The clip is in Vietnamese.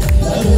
Hello.